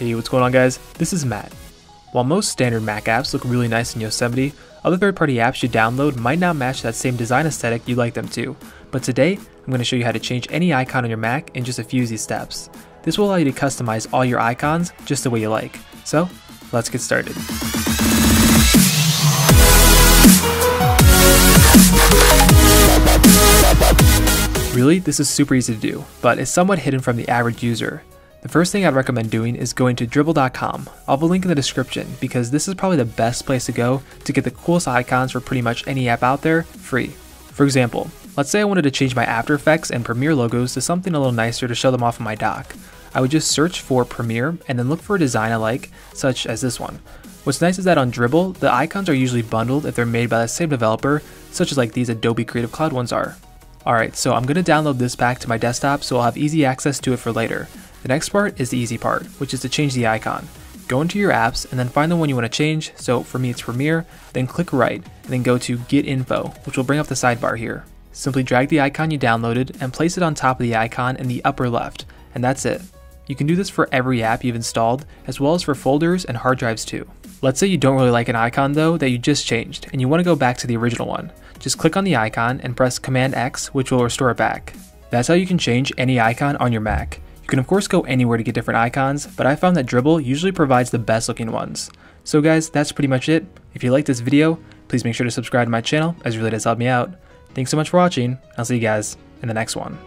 Hey, what's going on guys? This is Matt. While most standard Mac apps look really nice in Yosemite, other third-party apps you download might not match that same design aesthetic you like them to. But today, I'm going to show you how to change any icon on your Mac in just a few easy steps. This will allow you to customize all your icons just the way you like. So, let's get started. Really, this is super easy to do, but it's somewhat hidden from the average user. The first thing I'd recommend doing is going to dribbble.com. I'll have a link in the description because this is probably the best place to go to get the coolest icons for pretty much any app out there free. For example, let's say I wanted to change my After Effects and Premiere logos to something a little nicer to show them off in my dock. I would just search for Premiere and then look for a design I like, such as this one. What's nice is that on Dribbble, the icons are usually bundled if they're made by the same developer, such as like these Adobe Creative Cloud ones are. Alright, so I'm going to download this pack to my desktop so I'll have easy access to it for later. The next part is the easy part, which is to change the icon. Go into your apps and then find the one you want to change, so for me it's Premiere, then click right, and then go to Get Info, which will bring up the sidebar here. Simply drag the icon you downloaded and place it on top of the icon in the upper left, and that's it. You can do this for every app you've installed, as well as for folders and hard drives too. Let's say you don't really like an icon though that you just changed, and you want to go back to the original one. Just click on the icon and press Command X, which will restore it back. That's how you can change any icon on your Mac. You can of course go anywhere to get different icons, but I found that Dribbble usually provides the best looking ones. So guys, that's pretty much it. If you liked this video, please make sure to subscribe to my channel as it really does help me out. Thanks so much for watching, I'll see you guys in the next one.